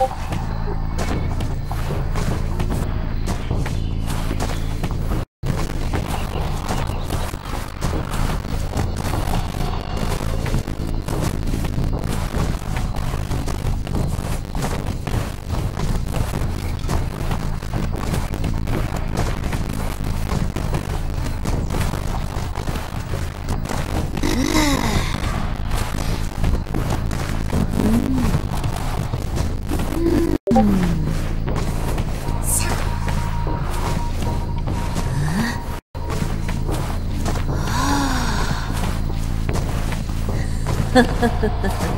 어. Ha ha ha!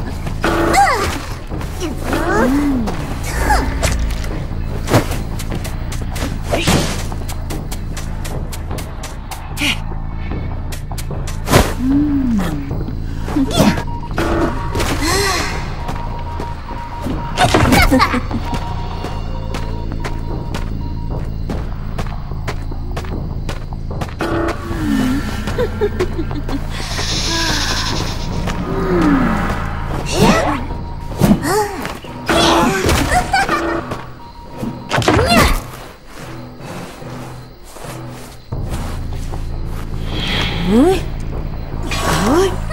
Ha ha ha!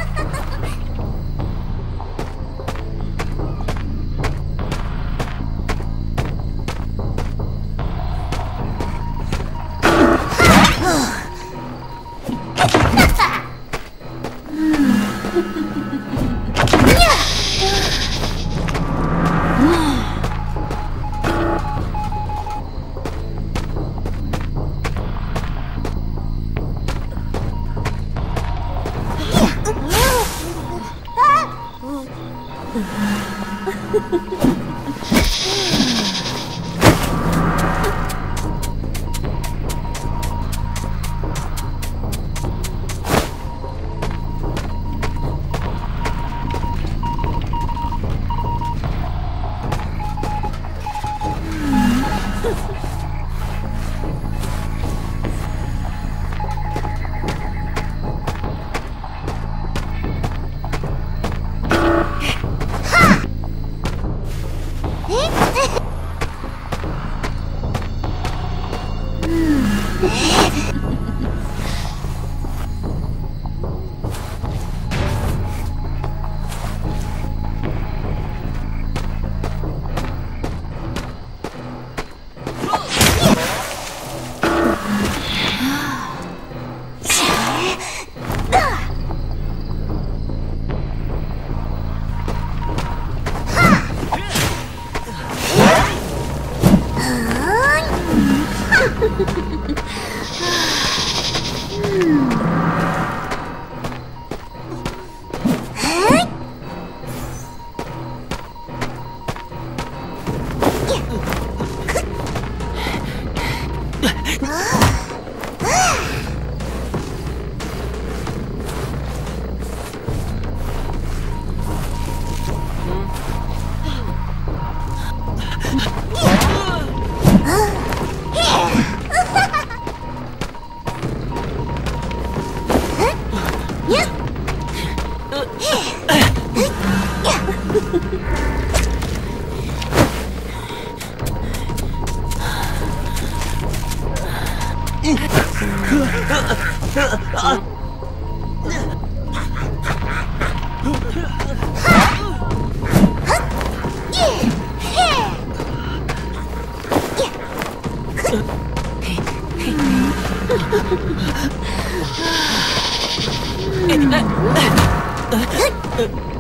Uh...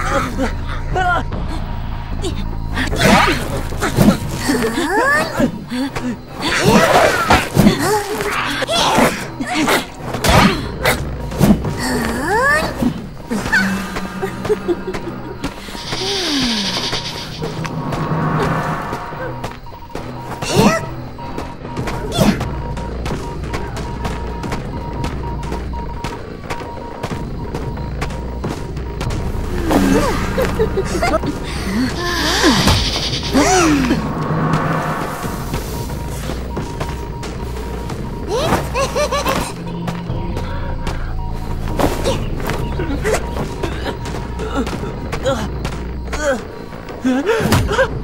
Ha ha ha! 啊 啊